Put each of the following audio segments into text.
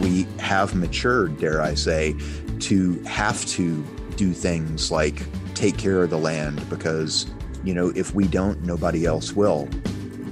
We have matured, dare I say, to have to do things like take care of the land because, you know, if we don't, nobody else will.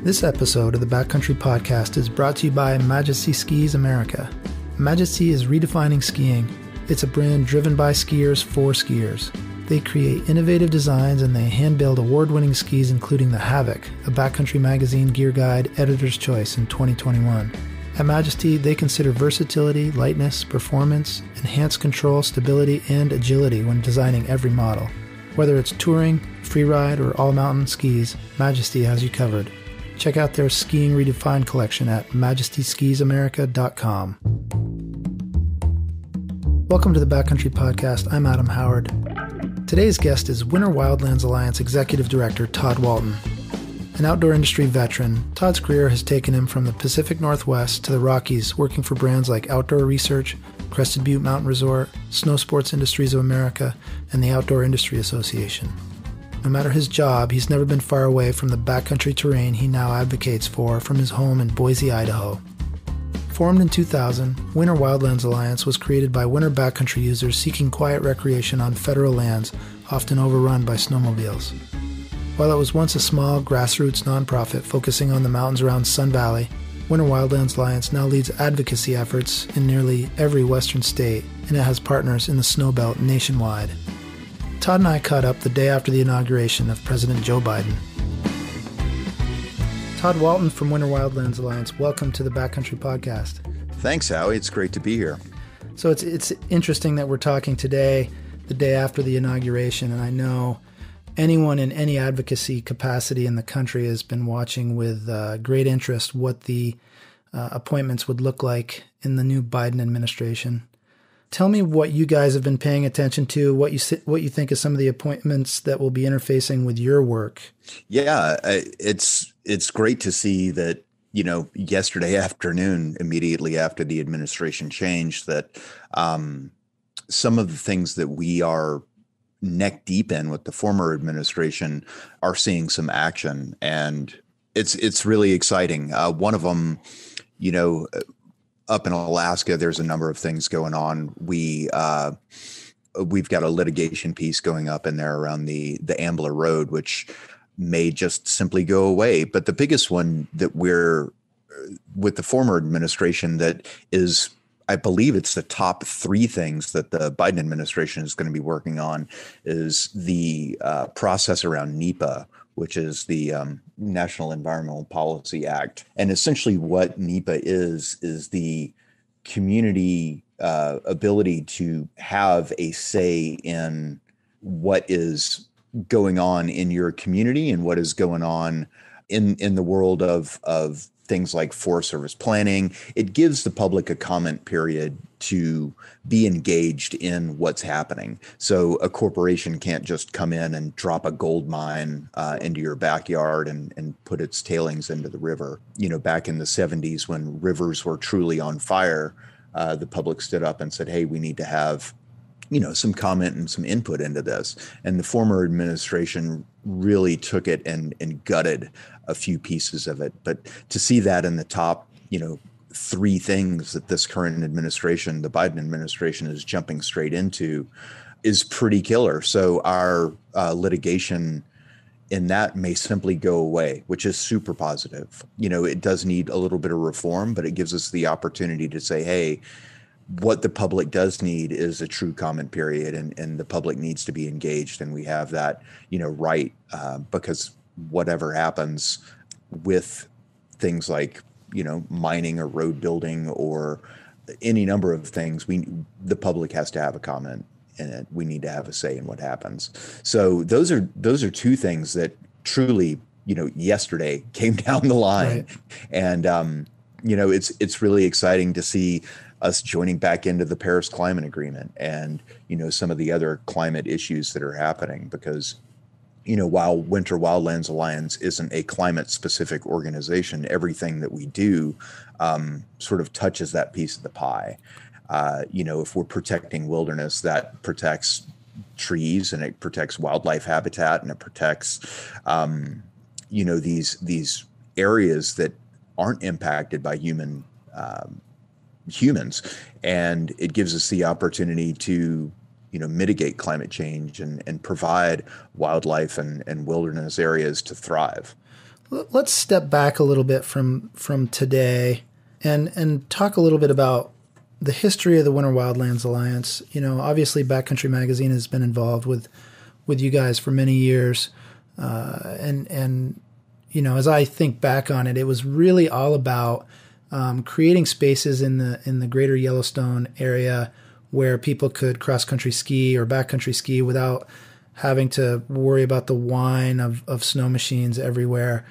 This episode of the Backcountry Podcast is brought to you by Majesty Skis America. Majesty is redefining skiing. It's a brand driven by skiers for skiers. They create innovative designs and they hand build award winning skis, including the Havoc, a Backcountry Magazine Gear Guide Editor's Choice in 2021. At Majesty, they consider versatility, lightness, performance, enhanced control, stability, and agility when designing every model. Whether it's touring, freeride, or all mountain skis, Majesty has you covered. Check out their Skiing Redefined collection at majestyskisamerica.com. Welcome to the Backcountry Podcast. I'm Adam Howard. Today's guest is Winter Wildlands Alliance Executive Director Todd Walton. An outdoor industry veteran, Todd's career has taken him from the Pacific Northwest to the Rockies, working for brands like Outdoor Research, Crested Butte Mountain Resort, Snow Sports Industries of America, and the Outdoor Industry Association. No matter his job, he's never been far away from the backcountry terrain he now advocates for from his home in Boise, Idaho. Formed in 2000, Winter Wildlands Alliance was created by winter backcountry users seeking quiet recreation on federal lands, often overrun by snowmobiles. While it was once a small, grassroots nonprofit focusing on the mountains around Sun Valley, Winter Wildlands Alliance now leads advocacy efforts in nearly every western state, and it has partners in the Snowbelt nationwide. Todd and I caught up the day after the inauguration of President Joe Biden. Todd Walton from Winter Wildlands Alliance, welcome to the Backcountry Podcast. Thanks, Howie. It's great to be here. So it's it's interesting that we're talking today, the day after the inauguration, and I know anyone in any advocacy capacity in the country has been watching with uh, great interest what the uh, appointments would look like in the new Biden administration. Tell me what you guys have been paying attention to, what you what you think of some of the appointments that will be interfacing with your work. Yeah, it's it's great to see that you know yesterday afternoon, immediately after the administration changed, that um, some of the things that we are neck deep in with the former administration are seeing some action, and it's it's really exciting. Uh, one of them, you know, up in Alaska, there's a number of things going on. We uh, we've got a litigation piece going up in there around the the Ambler Road, which may just simply go away. But the biggest one that we're with the former administration that is I believe it's the top three things that the Biden administration is going to be working on is the uh, process around NEPA, which is the um, National Environmental Policy Act. And essentially, what NEPA is, is the community uh, ability to have a say in what is going on in your community and what is going on in in the world of of things like Forest Service planning. It gives the public a comment period to be engaged in what's happening. So a corporation can't just come in and drop a gold mine uh, into your backyard and, and put its tailings into the river. You know, back in the 70s when rivers were truly on fire, uh, the public stood up and said, hey, we need to have you know some comment and some input into this and the former administration really took it and and gutted a few pieces of it. But to see that in the top, you know, three things that this current administration, the Biden administration, is jumping straight into is pretty killer. So our uh, litigation in that may simply go away, which is super positive. You know, it does need a little bit of reform, but it gives us the opportunity to say, hey, what the public does need is a true comment period and, and the public needs to be engaged and we have that you know right uh, because whatever happens with things like you know mining or road building or any number of things we the public has to have a comment in it we need to have a say in what happens so those are those are two things that truly you know yesterday came down the line right. and um you know it's it's really exciting to see us joining back into the Paris Climate Agreement and you know some of the other climate issues that are happening because you know, while Winter Wildlands Alliance isn't a climate specific organization, everything that we do um, sort of touches that piece of the pie. Uh, you know, if we're protecting wilderness, that protects trees and it protects wildlife habitat and it protects, um, you know, these these areas that aren't impacted by human um, humans, and it gives us the opportunity to you know mitigate climate change and and provide wildlife and and wilderness areas to thrive. Let's step back a little bit from from today and and talk a little bit about the history of the Winter Wildlands Alliance. You know, obviously, Backcountry Magazine has been involved with with you guys for many years, uh, and and you know, as I think back on it, it was really all about um, creating spaces in the in the greater Yellowstone area where people could cross country ski or backcountry ski without having to worry about the whine of, of snow machines everywhere.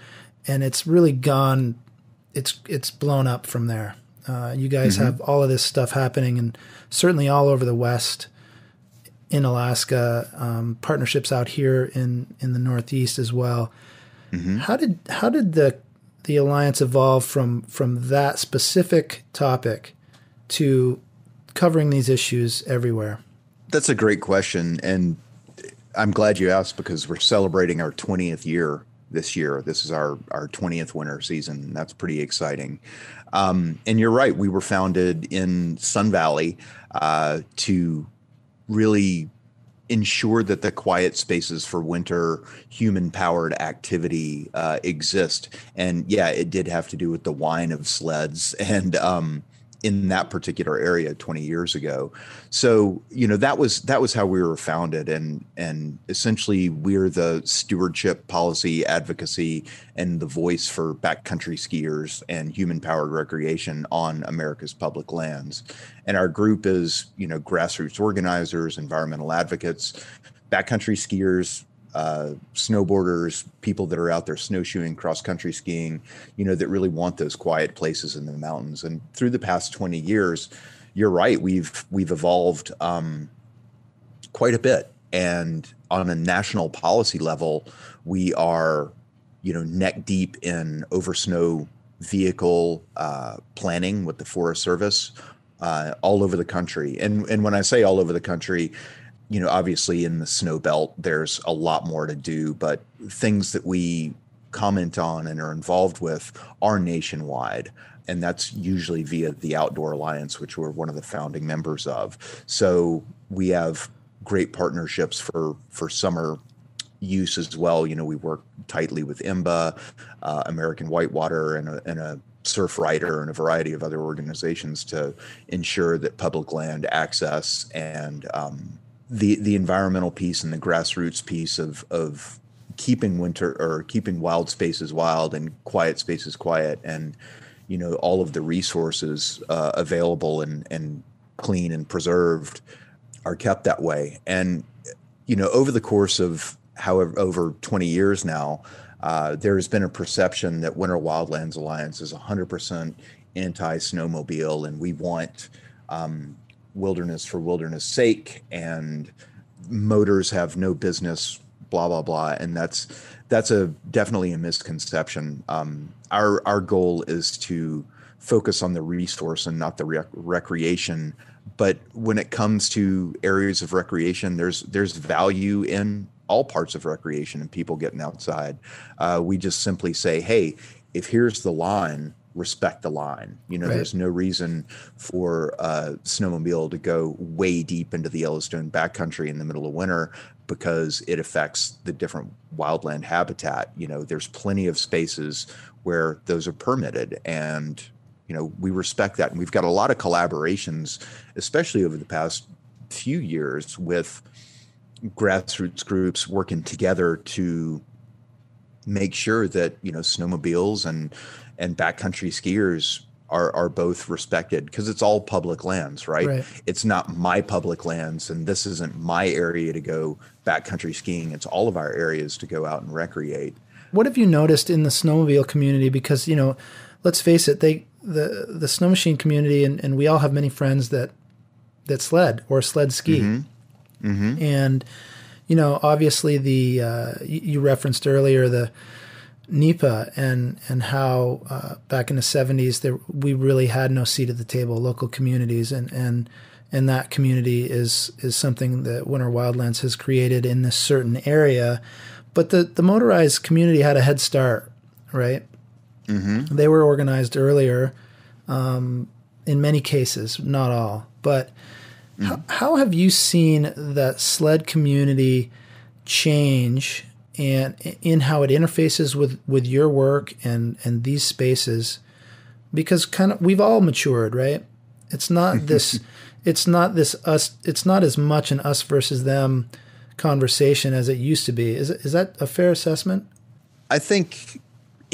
And it's really gone, it's it's blown up from there. Uh, you guys mm-hmm. have all of this stuff happening, and certainly all over the West, in Alaska, um, partnerships out here in in the Northeast as well. Mm-hmm. How did how did the the alliance evolve from from that specific topic to covering these issues everywhere? That's a great question, and I'm glad you asked because we're celebrating our 20th year this year. This is our our 20th winter season. That's pretty exciting. Um, and you're right. We were founded in Sun Valley uh, to really ensure that the quiet spaces for winter human powered activity uh, exist. And yeah, it did have to do with the whine of sleds and um, in that particular area 20 years ago. So, you know, that was that was how we were founded and and essentially we're the stewardship policy advocacy and the voice for backcountry skiers and human powered recreation on America's public lands. And our group is, you know, grassroots organizers, environmental advocates, backcountry skiers, uh, snowboarders, people that are out there snowshoeing, cross country skiing, you know, that really want those quiet places in the mountains. And through the past 20 years, you're right, we've we've evolved um, quite a bit. And on a national policy level, we are, you know, neck deep in over snow vehicle uh, planning with the Forest Service uh, all over the country. And and when I say all over the country, you know, obviously in the snow belt, there's a lot more to do, but things that we comment on and are involved with are nationwide. And that's usually via the Outdoor Alliance, which we're one of the founding members of. So we have great partnerships for for summer use as well. You know, we work tightly with IMBA, uh, American Whitewater, and a, and a Surfrider and a variety of other organizations to ensure that public land access and um, the the environmental piece and the grassroots piece of of keeping winter or keeping wild spaces wild and quiet spaces quiet and you know all of the resources uh, available and and clean and preserved are kept that way. And you know over the course of however over 20 years now uh, there's been a perception that winter wildlands alliance is 100% anti snowmobile and we want um, wilderness for wilderness sake and motors have no business blah blah blah. And that's that's a definitely a misconception. Um, our our goal is to focus on the resource and not the rec- recreation. But when it comes to areas of recreation there's there's value in all parts of recreation and people getting outside. Uh, we just simply say hey if here's the line respect the line. You know, right. there's no reason for a snowmobile to go way deep into the Yellowstone backcountry in the middle of winter because it affects the different wildland habitat. You know, there's plenty of spaces where those are permitted and you know we respect that and we've got a lot of collaborations especially over the past few years with grassroots groups working together to make sure that you know snowmobiles and and backcountry skiers are are both respected because it's all public lands, right? right? It's not my public lands, and this isn't my area to go backcountry skiing. It's all of our areas to go out and recreate. What have you noticed in the snowmobile community? Because you know, let's face it, they the the snow machine community, and, and we all have many friends that that sled or sled ski, mm-hmm. Mm-hmm. and you know, obviously the uh, you referenced earlier the NEPA and and how uh, back in the 70s there we really had no seat at the table local communities and and and that community is is something that Winter Wildlands has created in this certain area but the the motorized community had a head start right mm-hmm. they were organized earlier um, in many cases, not all. But mm. how, how have you seen that sled community change and in how it interfaces with, with your work and, and these spaces? Because kind of we've all matured, right? It's not this it's not this us it's not as much an us versus them conversation as it used to be. Is is that a fair assessment? I think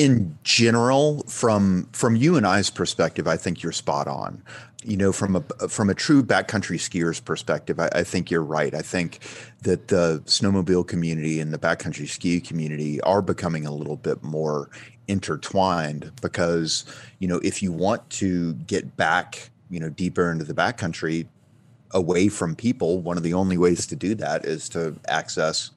in general, from from you and I's perspective, I think you're spot on. You know, from a from a true backcountry skier's perspective, I, I think you're right. I think that the snowmobile community and the backcountry ski community are becoming a little bit more intertwined because you know if you want to get back you know deeper into the backcountry away from people one of the only ways to do that is to access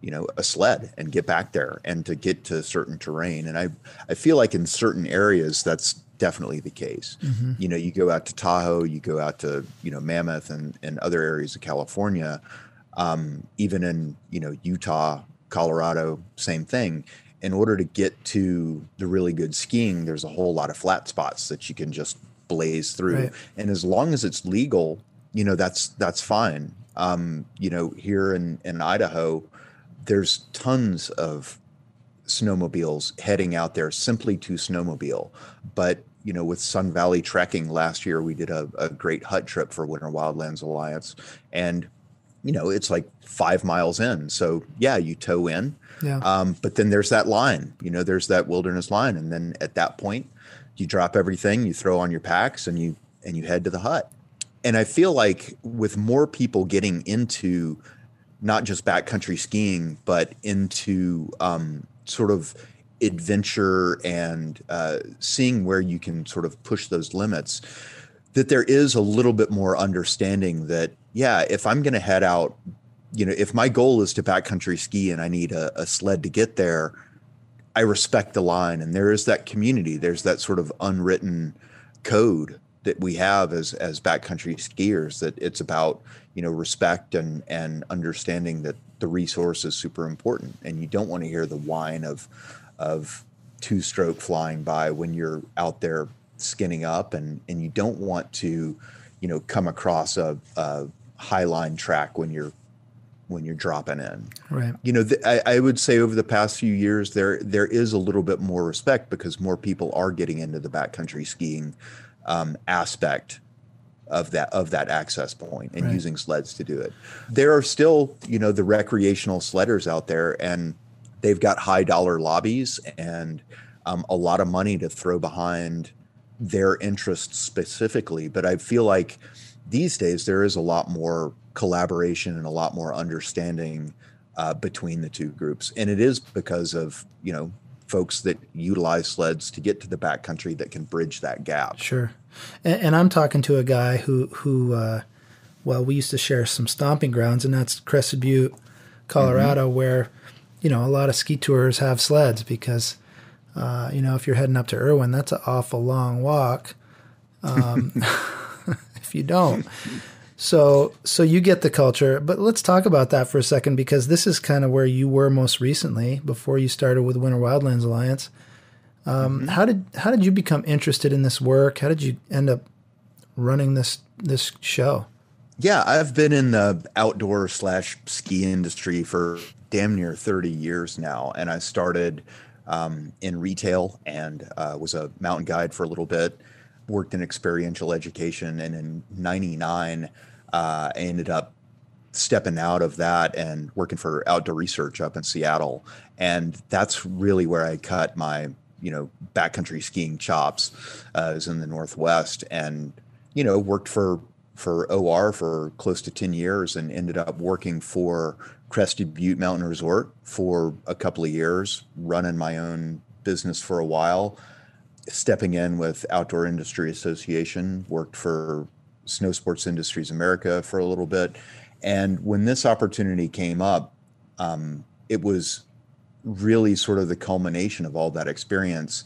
you know a sled and get back there and to get to certain terrain. And i i feel like in certain areas that's definitely the case. Mm-hmm. you know you go out to tahoe you go out to you know mammoth and and other areas of california um, even in you know utah colorado same thing. In order to get to the really good skiing there's a whole lot of flat spots that you can just blaze through. Right. and as long as it's legal you know that's that's fine. Um, you know here in in idaho there's tons of snowmobiles heading out there simply to snowmobile. But you know, with Sun Valley Trekking last year, we did a, a great hut trip for Winter Wildlands Alliance, and you know, it's like five miles in. So yeah, you tow in, yeah. Um, but then there's that line. You know, there's that wilderness line, and then at that point, you drop everything, you throw on your packs, and you and you head to the hut. And I feel like with more people getting into not just backcountry skiing, but into um, sort of adventure and uh, seeing where you can sort of push those limits. That there is a little bit more understanding that, yeah, if I'm going to head out, you know, if my goal is to backcountry ski and I need a, a sled to get there, I respect the line. And there is that community, there's that sort of unwritten code that we have as as backcountry skiers that it's about you know respect and and understanding that the resource is super important. And you don't want to hear the whine of of two stroke flying by when you're out there skinning up. And and you don't want to you know come across a, a high line track when you're when you're dropping in. Right. You know th- I, I would say over the past few years there there is a little bit more respect because more people are getting into the backcountry skiing um, aspect of that of that access point and right. using sleds to do it. There are still, you know, the recreational sledders out there, and they've got high dollar lobbies and um, a lot of money to throw behind their interests specifically. But I feel like these days there is a lot more collaboration and a lot more understanding uh, between the two groups, and it is because of you know folks that utilize sleds to get to the backcountry that can bridge that gap. Sure. And, and I'm talking to a guy who, who, uh, well, we used to share some stomping grounds, and that's Crested Butte, Colorado, mm-hmm. where, you know, a lot of ski tours have sleds because, uh, you know, if you're heading up to Irwin, that's an awful long walk. Um, if you don't. So so you get the culture, but let's talk about that for a second because this is kind of where you were most recently before you started with Winter Wildlands Alliance. Um, mm-hmm. How did how did you become interested in this work? How did you end up running this this show? Yeah, I've been in the outdoor slash ski industry for damn near thirty years now, and I started um, in retail and uh, was a mountain guide for a little bit. Worked in experiential education, and in '99 uh, I ended up stepping out of that and working for outdoor research up in Seattle. And that's really where I cut my, you know, backcountry skiing chops. Uh, in the Northwest and, you know, worked for, for OR for close to 10 years and ended up working for Crested Butte Mountain Resort for a couple of years, running my own business for a while, stepping in with Outdoor Industry Association, worked for Snow Sports Industries America for a little bit. And when this opportunity came up, um, it was really sort of the culmination of all that experience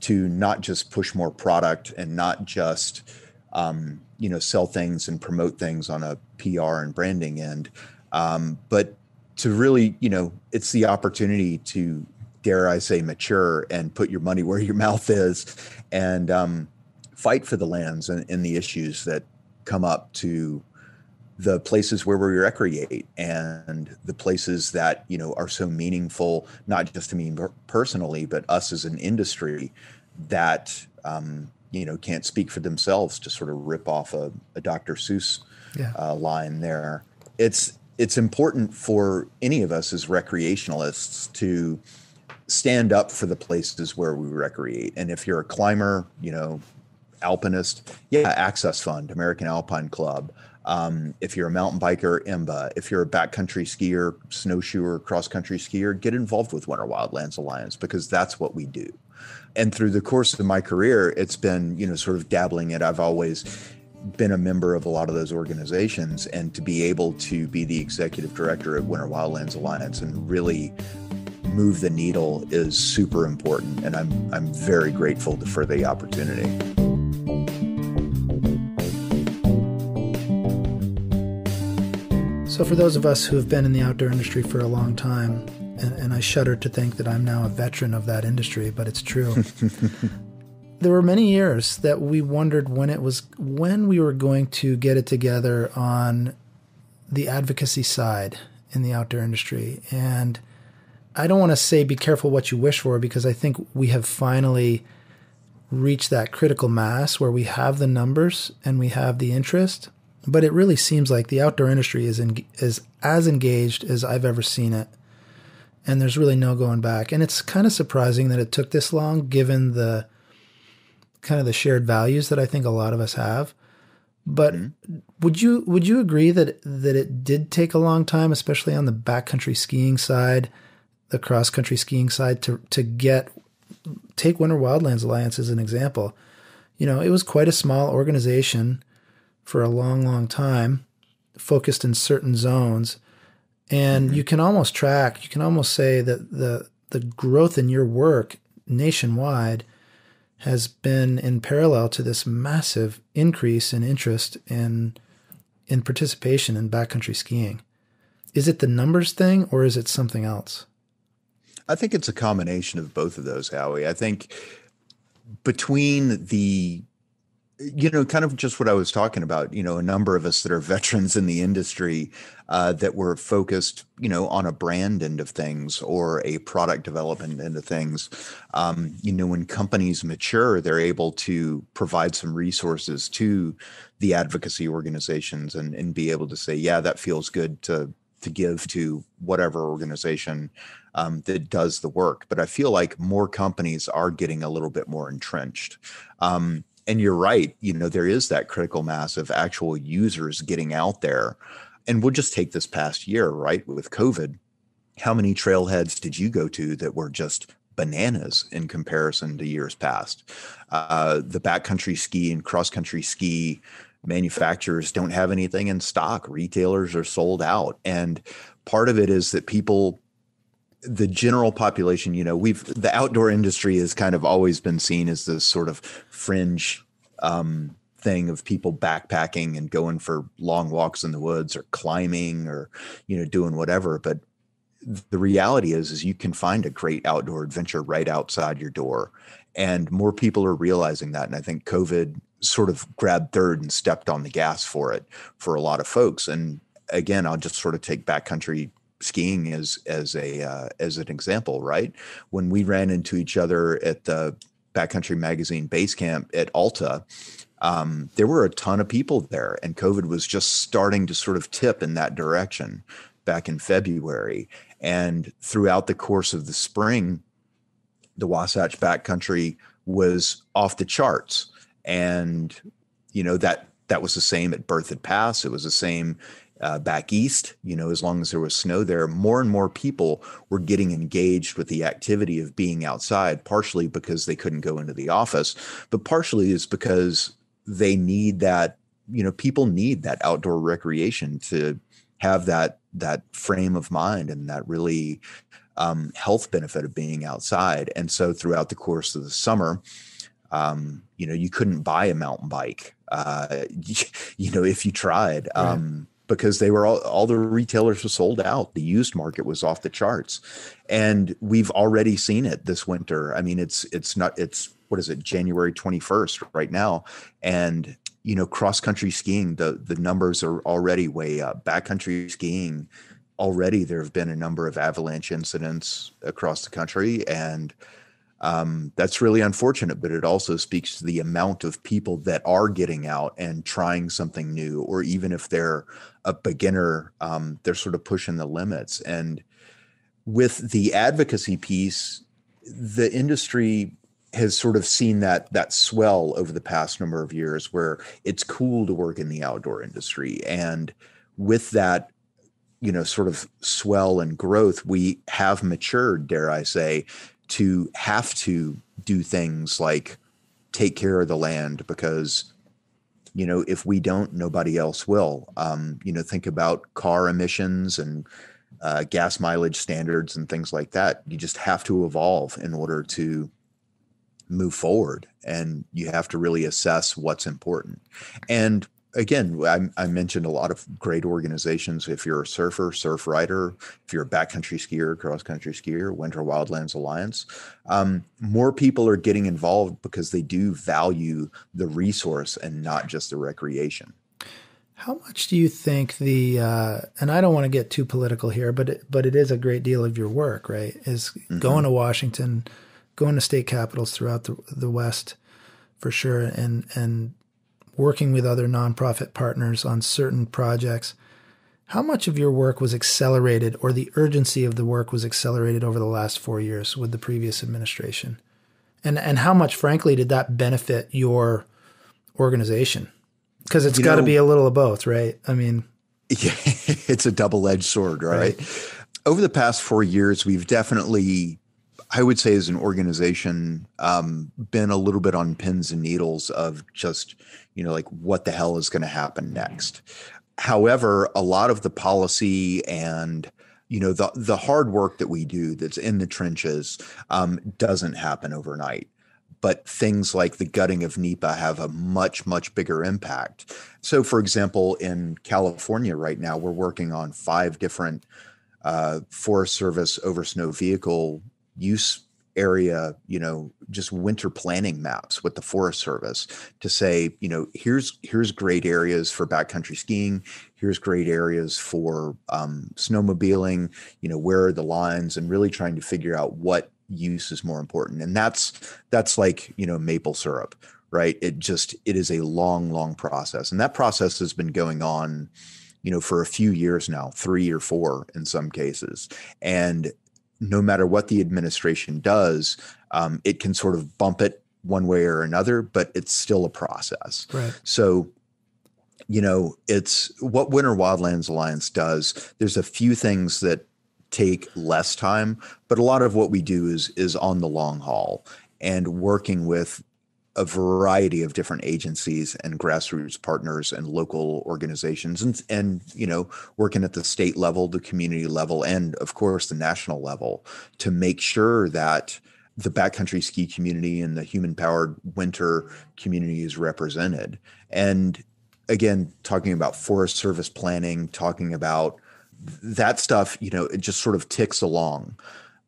to not just push more product and not just um, you know sell things and promote things on a PR and branding end, um, but to really you know it's the opportunity to dare I say mature and put your money where your mouth is and um, fight for the lands and, and the issues that come up to the places where we recreate and the places that you know are so meaningful not just to me personally but us as an industry that um, you know can't speak for themselves to sort of rip off a, a dr seuss yeah. uh, line there it's it's important for any of us as recreationalists to stand up for the places where we recreate and if you're a climber you know alpinist yeah access fund american alpine club um, if you're a mountain biker, IMBA. If you're a backcountry skier, snowshoer, cross country skier, get involved with Winter Wildlands Alliance because that's what we do. And through the course of my career, it's been, you know, sort of dabbling it. I've always been a member of a lot of those organizations and to be able to be the executive director at Winter Wildlands Alliance and really move the needle is super important and I'm I'm very grateful for the opportunity. So, for those of us who have been in the outdoor industry for a long time, and, and I shudder to think that I'm now a veteran of that industry, but it's true. there were many years that we wondered when it was when we were going to get it together on the advocacy side in the outdoor industry. And I don't want to say be careful what you wish for because I think we have finally reached that critical mass where we have the numbers and we have the interest but it really seems like the outdoor industry is in, is as engaged as I've ever seen it, and there's really no going back. And it's kind of surprising that it took this long, given the kind of the shared values that I think a lot of us have. But mm-hmm. would you would you agree that that it did take a long time, especially on the backcountry skiing side, the cross country skiing side, to to get take Winter Wildlands Alliance as an example. You know, it was quite a small organization for a long, long time, focused in certain zones. And mm-hmm. you can almost track, you can almost say that the the growth in your work nationwide has been in parallel to this massive increase in interest in in participation in backcountry skiing. Is it the numbers thing or is it something else? I think it's a combination of both of those, Howie. I think between the you know, kind of just what I was talking about, you know, a number of us that are veterans in the industry uh, that were focused, you know, on a brand end of things or a product development end of things. Um, you know, when companies mature, they're able to provide some resources to the advocacy organizations and, and be able to say, yeah, that feels good to to give to whatever organization um, that does the work. But I feel like more companies are getting a little bit more entrenched. Um, and you're right you know there is that critical mass of actual users getting out there. And we'll just take this past year right with covid how many trailheads did you go to that were just bananas in comparison to years past? Uh, the backcountry ski and cross country ski manufacturers don't have anything in stock. Retailers are sold out. And part of it is that people the general population, you know, we've the outdoor industry has kind of always been seen as this sort of fringe um, thing of people backpacking and going for long walks in the woods or climbing or you know doing whatever. But the reality is, is you can find a great outdoor adventure right outside your door, and more people are realizing that. And I think COVID sort of grabbed third and stepped on the gas for it for a lot of folks. And again, I'll just sort of take backcountry skiing as as a uh, as an example, right? When we ran into each other at the Backcountry Magazine base camp at Alta, um, there were a ton of people there, and COVID was just starting to sort of tip in that direction back in February. And throughout the course of the spring, the Wasatch Backcountry was off the charts, and you know that that was the same at Berthoud Pass. It was the same uh, back east, you know, as long as there was snow there, more and more people were getting engaged with the activity of being outside, partially because they couldn't go into the office, but partially is because they need that, you know, people need that outdoor recreation to have that that frame of mind and that really um, health benefit of being outside. And so throughout the course of the summer, um, you know, you couldn't buy a mountain bike, uh, you, know, if you tried. Right. Because they were all, all the retailers were sold out. The used market was off the charts. And we've already seen it this winter. I mean, it's it's not it's what is it, January 21st right now. And, you know, cross country skiing, the, the numbers are already way up. Backcountry skiing, already there have been a number of avalanche incidents across the country. And, um, that's really unfortunate, but it also speaks to the amount of people that are getting out and trying something new, or even if they're a beginner, um, they're sort of pushing the limits. And with the advocacy piece, the industry has sort of seen that that swell over the past number of years where it's cool to work in the outdoor industry and with that you know sort of swell and growth we have matured dare i say to have to do things like take care of the land because you know if we don't nobody else will. Um, you know think about car emissions and uh, gas mileage standards and things like that. You just have to evolve in order to move forward and you have to really assess what's important. And again, I, I, mentioned a lot of great organizations. If you're a surfer, Surfrider, if you're a backcountry skier, cross country skier, Winter Wildlands Alliance, um, more people are getting involved because they do value the resource and not just the recreation. How much do you think the uh, and I don't want to get too political here, but it, but it is a great deal of your work, right? Is mm-hmm. going to Washington, going to state capitals throughout the the West, for sure, and and working with other nonprofit partners on certain projects. How much of your work was accelerated or the urgency of the work was accelerated over the last four years with the previous administration? And, and how much, frankly, did that benefit your organization? Because it's got to be a little of both, right? I mean, yeah, it's a double edged sword, right? right? Over the past four years, we've definitely I would say, as an organization, um, been a little bit on pins and needles of just, you know, like what the hell is going to happen next. However, a lot of the policy and you know the the hard work that we do that's in the trenches um, doesn't happen overnight but things like the gutting of NEPA have a much, much bigger impact. So, for example, in California right now, we're working on five different uh, Forest Service over snow vehicle use area, you know, just winter planning maps with the Forest Service to say, you know, here's here's great areas for backcountry skiing. Here's great areas for um, snowmobiling. You know, where are the lines, and really trying to figure out what use is more important. And that's that's like you know maple syrup, right? It just it is a long, long process, and that process has been going on you know for a few years now three or four in some cases and no matter what the administration does, um, it can sort of bump it one way or another, but it's still a process. Right. So, you know, it's what Winter Wildlands Alliance does. There's a few things that take less time, but a lot of what we do is is on the long haul and working with a variety of different agencies and grassroots partners and local organizations and and you know working at the state level the community level and of course the national level to make sure that the backcountry ski community and the human powered winter community is represented. And again talking about forest service planning talking about that stuff you know it just sort of ticks along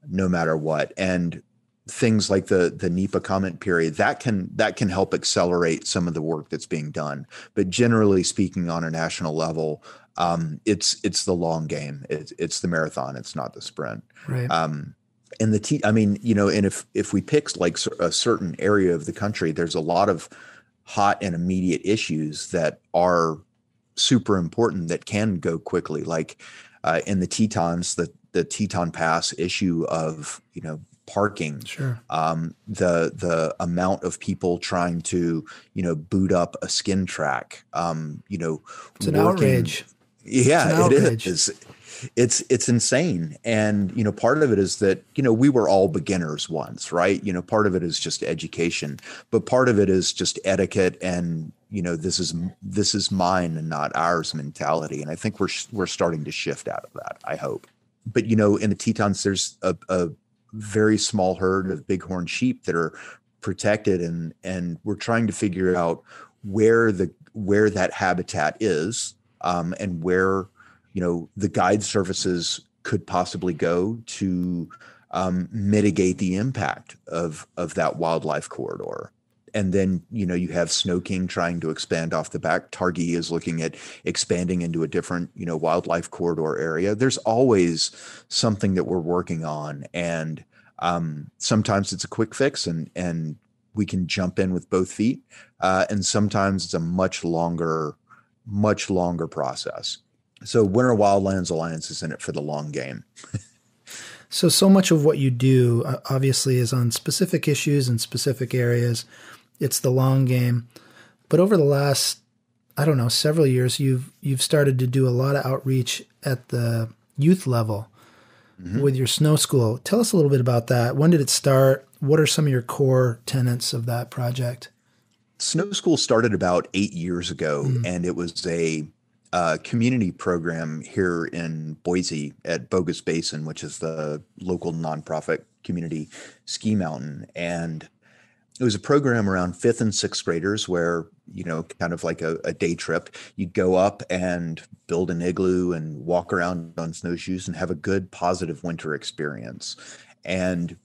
no matter what. And things like the the NEPA comment period that can that can help accelerate some of the work that's being done. But generally speaking, on a national level, um, it's it's the long game. It's, it's the marathon. It's not the sprint. Right. Um, and the T, I mean, you know, and if if we pick like a certain area of the country, there's a lot of hot and immediate issues that are super important that can go quickly. Like uh, in the Tetons, the the Teton Pass issue of you know parking, sure. um, the the amount of people trying to you know boot up a skin track, um, you know, it's an working, outrage. Yeah, an outrage. it is. It's it's insane, and you know, part of it is that you know we were all beginners once, right? You know, part of it is just education, but part of it is just etiquette and you know this is this is mine and not ours mentality, and I think we're we're starting to shift out of that. I hope but you know in the tetons there's a, a, very small herd of bighorn sheep that are protected and and we're trying to figure out where the where that habitat is um, and where you know the guide services could possibly go to um, mitigate the impact of of that wildlife corridor and then you know you have Snow King trying to expand off the back. Targhee is looking at expanding into a different you know wildlife corridor area. There's always something that we're working on, and um, sometimes it's a quick fix, and and we can jump in with both feet, uh, and sometimes it's a much longer, much longer process. So Winter Wildlands Alliance is in it for the long game. so so much of what you do uh, obviously is on specific issues and specific areas it's the long game. But over the last, I don't know, several years, you've you've started to do a lot of outreach at the youth level mm-hmm. with your snow school. Tell us a little bit about that. When did it start? What are some of your core tenets of that project? Snow School started about eight years ago, mm-hmm. and it was a uh, community program here in Boise at Bogus Basin, which is the local nonprofit community ski mountain. And it was a program around fifth and sixth graders where you know kind of like a, a, day trip. You'd go up and build an igloo and walk around on snowshoes and have a good positive winter experience. And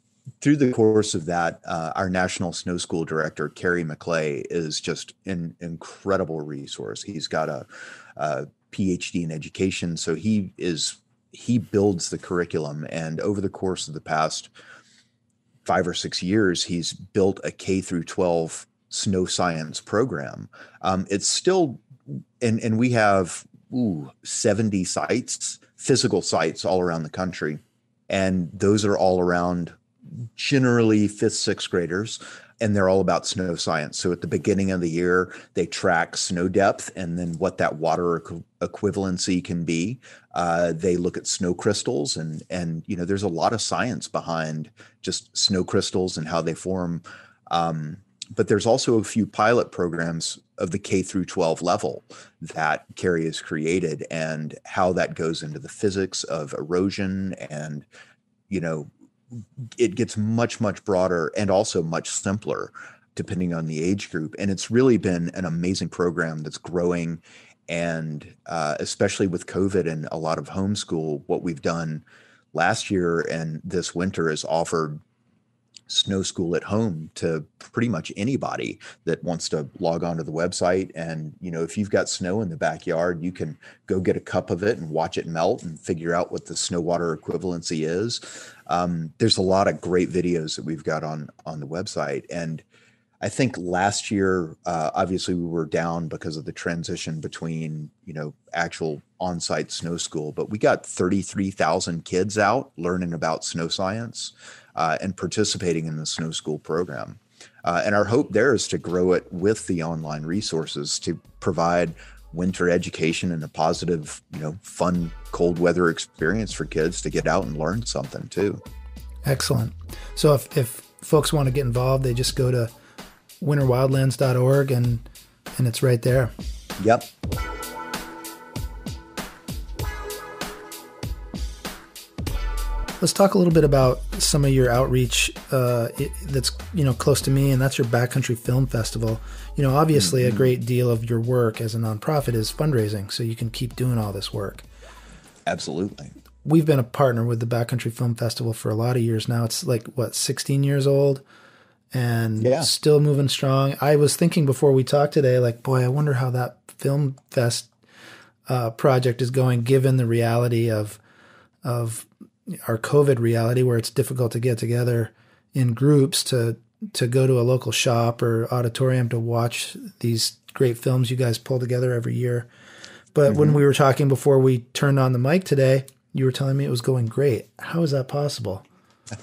through the course of that uh, our national snow school director kerry mcclay is just an incredible resource. He's got a, a phd in education so he is he builds the curriculum. And over the course of the past five or six years, he's built a K through 12 snow science program. Um, it's still, and, and we have ooh, 70 sites, physical sites all around the country. And those are all around generally fifth, sixth graders and they're all about snow science. So at the beginning of the year, they track snow depth and then what that water equ- equivalency can be. Uh, they look at snow crystals and and you know there's a lot of science behind just snow crystals and how they form. Um, but there's also a few pilot programs of the K through 12 level that Kerry has created and how that goes into the physics of erosion and you know it gets much much broader and also much simpler depending on the age group. And it's really been an amazing program that's growing. And uh, especially with covid and a lot of homeschool what we've done last year and this winter is offered snow school at home to pretty much anybody that wants to log onto the website. And you know if you've got snow in the backyard you can go get a cup of it and watch it melt and figure out what the snow water equivalency is. Um, there's a lot of great videos that we've got on on the website. And I think last year, uh, obviously, we were down because of the transition between you know actual on-site snow school, but we got 33,000 kids out learning about snow science uh, and participating in the snow school program. Uh, and our hope there is to grow it with the online resources to provide winter education and a positive, you know, fun cold weather experience for kids to get out and learn something too. Excellent. So if, if folks want to get involved, they just go to winterwildlands.org and and it's right there. Yep. Let's talk a little bit about some of your outreach uh, that's you know close to me, and that's your Backcountry Film Festival. You know, obviously, mm-hmm. a great deal of your work as a nonprofit is fundraising, so you can keep doing all this work. Absolutely. We've been a partner with the Backcountry Film Festival for a lot of years now. It's like what 16 years old, and yeah. still moving strong. I was thinking before we talked today, like, boy, I wonder how that film fest uh, project is going, given the reality of of our COVID reality where it's difficult to get together in groups to to go to a local shop or auditorium to watch these great films you guys pull together every year. But mm-hmm. when we were talking before we turned on the mic today, you were telling me it was going great. How is that possible?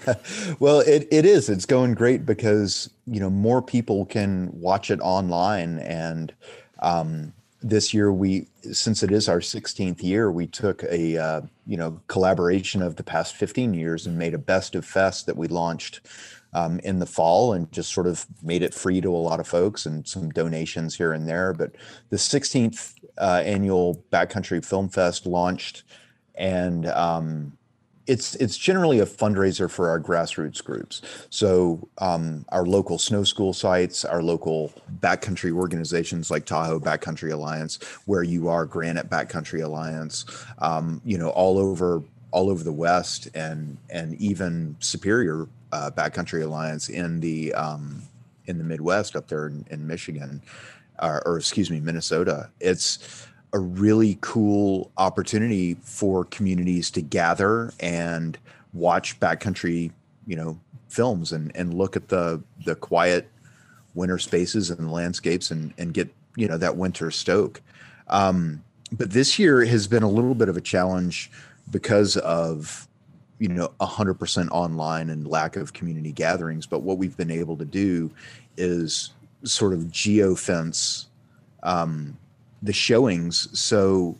well, it, it is. It's going great because, you know, more people can watch it online and um, this year we since it is our 16th year we took a uh, you know collaboration of the past 15 years and made a best of fest that we launched um, in the fall and just sort of made it free to a lot of folks and some donations here and there. But the 16th uh, annual backcountry film fest launched and um, it's it's generally a fundraiser for our grassroots groups. So um, our local snow school sites, our local backcountry organizations like Tahoe Backcountry Alliance, where you are Granite Backcountry Alliance, um, you know, all over all over the West and and even Superior uh, Backcountry Alliance in the um, in the Midwest up there in, in Michigan, uh, or excuse me, Minnesota. It's a really cool opportunity for communities to gather and watch backcountry, you know, films and and look at the the quiet winter spaces and landscapes and and get you know that winter stoke. Um, but this year has been a little bit of a challenge because of you know 100% online and lack of community gatherings but what we've been able to do is sort of geofence um, the showings. So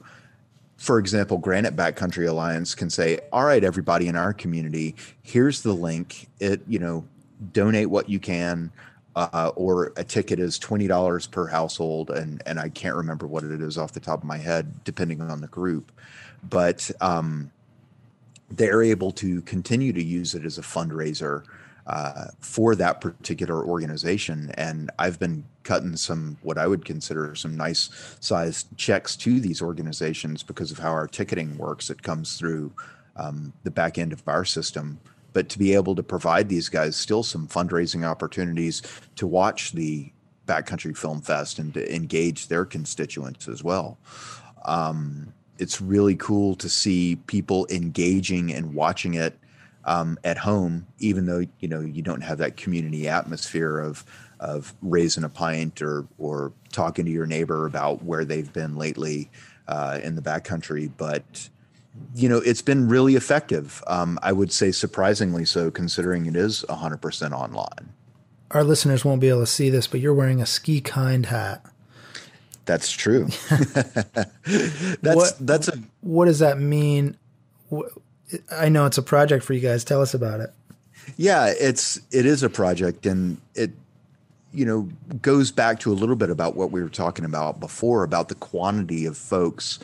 for example granite backcountry alliance can say all right everybody in our community here's the link. It you know donate what you can uh, or a ticket is twenty dollars per household, and and I can't remember what it is off the top of my head, depending on the group, but um, they're able to continue to use it as a fundraiser uh, for that particular organization. And I've been cutting some what I would consider some nice sized checks to these organizations because of how our ticketing works. It comes through um, the back end of our system but to be able to provide these guys still some fundraising opportunities to watch the Backcountry Film Fest and to engage their constituents as well. Um, it's really cool to see people engaging and watching it um, at home, even though you know you don't have that community atmosphere of of raising a pint or or talking to your neighbor about where they've been lately uh, in the backcountry, but you know, it's been really effective. Um, I would say surprisingly so, considering it is 100% online. Our listeners won't be able to see this, but you're wearing a ski kind hat. That's true. that's what, that's a. What does that mean? I know it's a project for you guys. Tell us about it. Yeah, it's it is a project, and it you know goes back to a little bit about what we were talking about before about the quantity of folks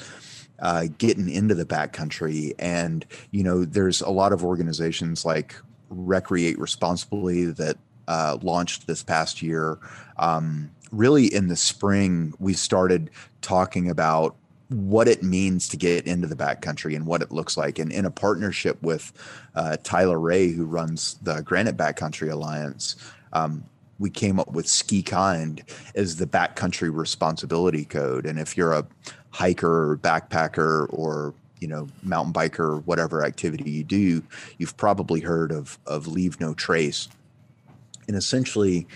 uh, getting into the backcountry. And, you know, there's a lot of organizations like Recreate Responsibly that uh, launched this past year. Um, really, in the spring, we started talking about what it means to get into the backcountry and what it looks like. And in a partnership with uh, Tyler Ray, who runs the Granite Backcountry Alliance, um, we came up with Ski Kind as the backcountry responsibility code. And if you're a hiker or backpacker or you know mountain biker whatever activity you do you've probably heard of of leave no trace and essentially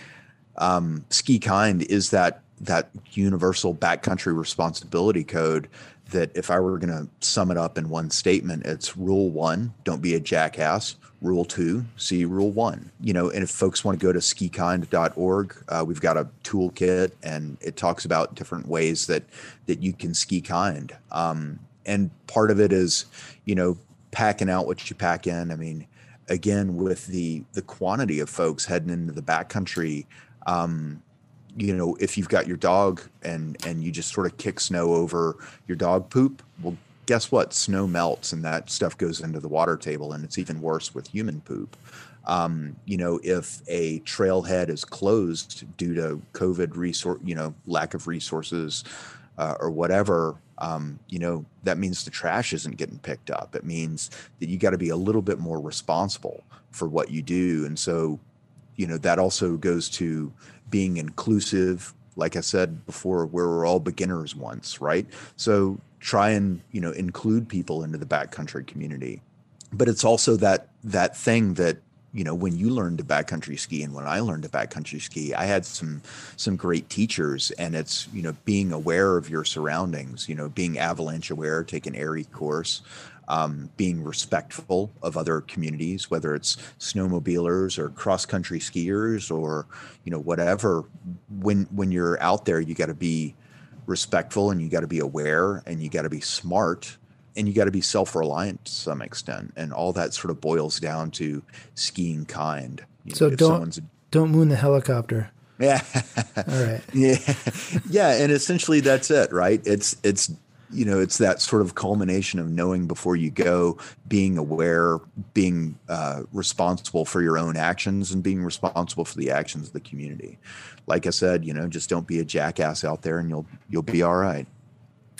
um, ski kind is that that universal backcountry responsibility code that if i were going to sum it up in one statement it's rule one don't be a jackass. Rule two see rule one. You know and if folks want to go to skikind.org uh, we've got a toolkit and it talks about different ways that that you can ski kind. Um, and part of it is you know packing out what you pack in. I mean again with the the quantity of folks heading into the backcountry um, you know if you've got your dog and and you just sort of kick snow over your dog poop well guess what? Snow melts and that stuff goes into the water table, and it's even worse with human poop. Um, you know, if a trailhead is closed due to COVID resource, you know, lack of resources uh, or whatever, um, you know, that means the trash isn't getting picked up. It means that you got to be a little bit more responsible for what you do. And so, you know, that also goes to being inclusive. Like I said before, where we're all beginners once, right? So try and you know include people into the backcountry community but it's also that that thing that you know when you learned to backcountry ski and when i learned to backcountry ski i had some some great teachers and it's you know being aware of your surroundings you know being avalanche aware take an AIARE course um, being respectful of other communities whether it's snowmobilers or cross country skiers or you know whatever. When when you're out there you got to be respectful and you got to be aware and you got to be smart and you got to be self-reliant to some extent. And all that sort of boils down to skiing kind you so know, don't don't moon the helicopter. Yeah. All right. Yeah. Yeah and essentially that's it right? It's it's you know it's that sort of culmination of knowing before you go being aware being uh, responsible for your own actions and being responsible for the actions of the community. Like i said you know just don't be a jackass out there and you'll you'll be all right.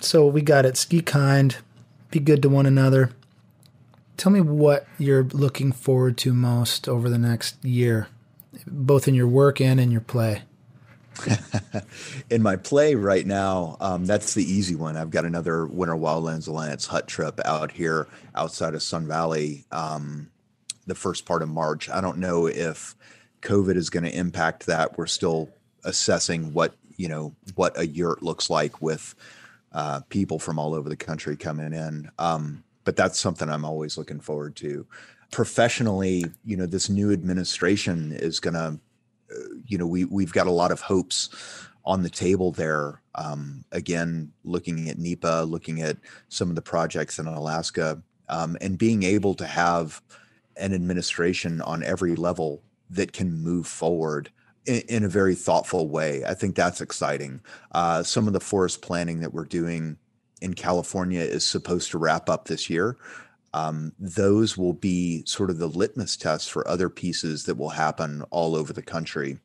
So we got it. Ski kind. Be good to one another. Tell me what you're looking forward to most over the next year, both in your work and in your play. in my play right now, um, that's the easy one. I've got another Winter Wildlands Alliance hut trip out here outside of Sun Valley um, the first part of March. I don't know if COVID is going to impact that. We're still assessing what you know what a yurt looks like with uh, people from all over the country coming in. Um, but that's something I'm always looking forward to. Professionally, you know, this new administration is going to, you know, we we've got a lot of hopes on the table there. Um, again, looking at NEPA, looking at some of the projects in Alaska, um, and being able to have an administration on every level that can move forward in, in a very thoughtful way. I think that's exciting. Uh, some of the forest planning that we're doing in California is supposed to wrap up this year. Um, those will be sort of the litmus tests for other pieces that will happen all over the country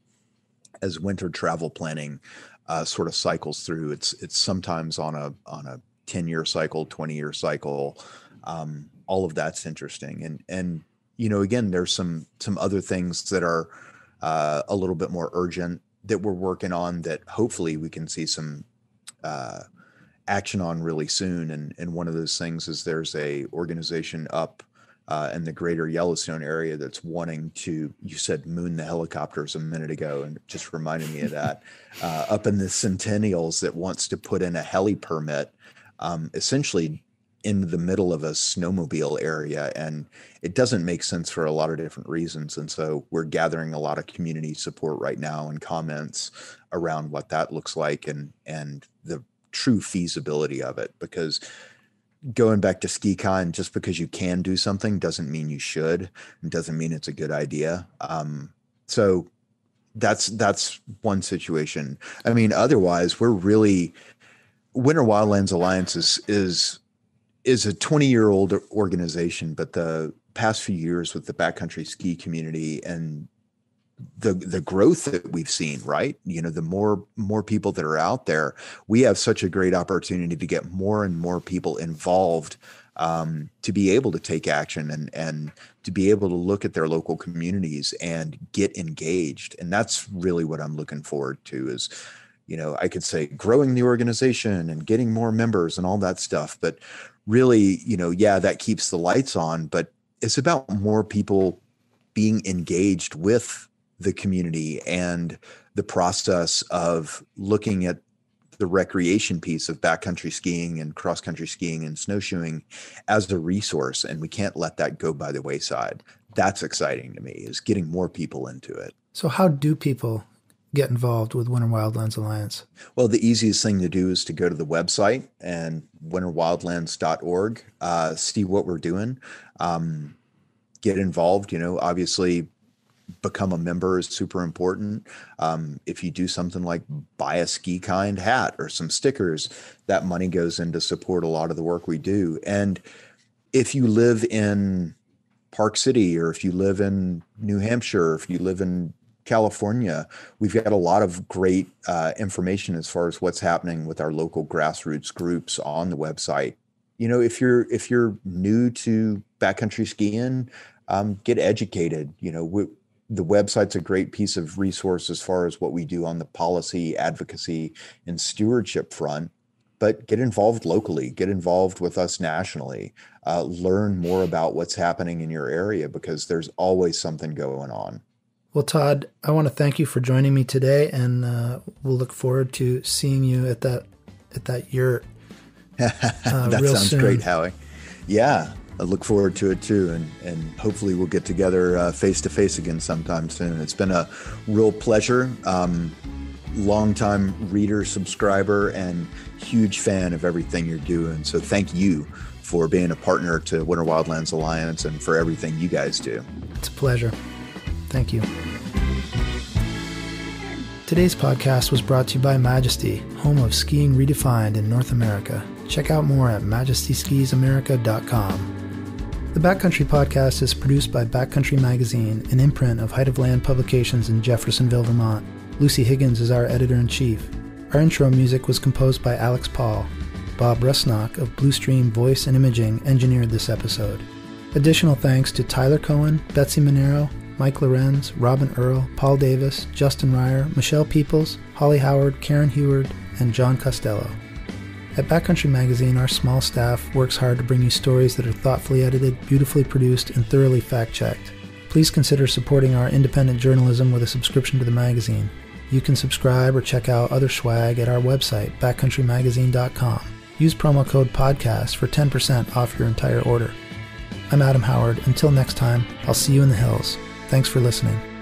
as winter travel planning uh, sort of cycles through. It's it's sometimes on a on a ten year cycle, twenty year cycle. Um, all of that's interesting, and and you know again, there's some some other things that are uh, a little bit more urgent that we're working on that hopefully we can see some uh, action on really soon. And and one of those things is there's a organization up uh, in the greater Yellowstone area that's wanting to, you said moon the helicopters a minute ago, and just reminded me of that. Uh, up in the Centennials that wants to put in a heli permit, um, essentially in the middle of a snowmobile area. And it doesn't make sense for a lot of different reasons. And so we're gathering a lot of community support right now and comments around what that looks like and, and the true feasibility of it because going back to Ski Kind, just because you can do something doesn't mean you should, and doesn't mean it's a good idea. Um, so that's that's one situation. I mean, otherwise, we're really Winter Wildlands Alliance is is is a 20 year old organization, but the past few years with the backcountry ski community and the the growth that we've seen right? You know the more more people that are out there we have such a great opportunity to get more and more people involved um, to be able to take action and and to be able to look at their local communities and get engaged. And that's really what i'm looking forward to is you know i could say growing the organization and getting more members and all that stuff. But really you know yeah that keeps the lights on but it's about more people being engaged with the community and the process of looking at the recreation piece of backcountry skiing and cross country skiing and snowshoeing as a resource and we can't let that go by the wayside. That's exciting to me is getting more people into it. So how do people get involved with winter wildlands alliance? Well the easiest thing to do is to go to the website and winterwildlands.org uh, see what we're doing. Um, get involved you know obviously become a member is super important. Um, if you do something like buy a ski kind hat or some stickers, that money goes in to support a lot of the work we do. And if you live in Park City or if you live in New Hampshire, or if you live in California, we've got a lot of great uh, information as far as what's happening with our local grassroots groups on the website. You know, if you're if you're new to backcountry skiing, um, get educated. You know, we, the website's a great piece of resource as far as what we do on the policy advocacy and stewardship front but get involved locally get involved with us nationally uh, learn more about what's happening in your area because there's always something going on. Well todd i want to thank you for joining me today and uh, we'll look forward to seeing you at that at that yurt uh, that sounds soon. great howie. Yeah I look forward to it too, and and hopefully we'll get together face to face again sometime soon. It's been a real pleasure. Um, longtime reader, subscriber, and huge fan of everything you're doing. So thank you for being a partner to Winter Wildlands Alliance and for everything you guys do. It's a pleasure. Thank you. Today's podcast was brought to you by Majesty, home of skiing redefined in North America. Check out more at majestyskisamerica.com. The Backcountry podcast is produced by Backcountry Magazine, an imprint of Height of Land Publications in Jeffersonville, Vermont. Lucy Higgins is our editor in chief. Our intro music was composed by Alex Paul. Bob Rusnock of Bluestream Voice and Imaging engineered this episode. Additional thanks to Tyler Cohen, Betsy Monero, Mike Lorenz, Robin Earl, Paul Davis, Justin Ryer, Michelle Peoples, Holly Howard, Karen Heward, and John Costello. At Backcountry Magazine, our small staff works hard to bring you stories that are thoughtfully edited, beautifully produced, and thoroughly fact checked. Please consider supporting our independent journalism with a subscription to the magazine. You can subscribe or check out other swag at our website, backcountrymagazine.com. Use promo code PODCAST for 10% off your entire order. I'm Adam Howard. Until next time, I'll see you in the hills. Thanks for listening.